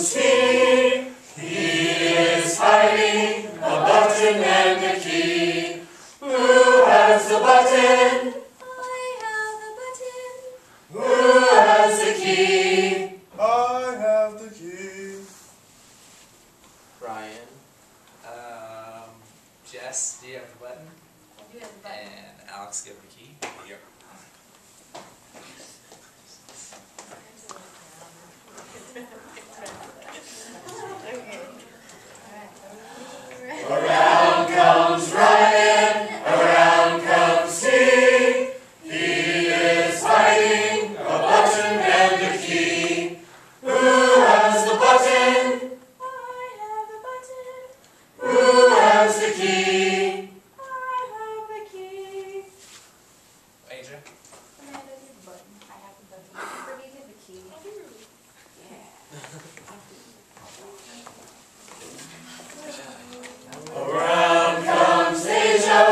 see. He is hiding the button and the key. Who has the button? I have the button. Who has the key? I have the key. Brian. Um, Jess, do you have the button? You have the button. And Alex, give the key. Yep. Has the key? I have the key. AJ? Amanda did the button. I have the button. Brittany did the key. Around comes Asia,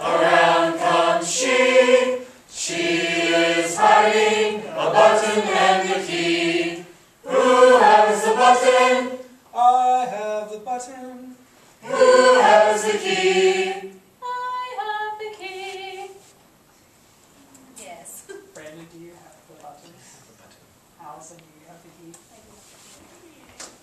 around comes she. She is hiding a button and a key. Who has the button? I have the button. Who the key. I have the key. Yes. Brandon, do you have the button? I have the button. Allison, do you have the key? I do.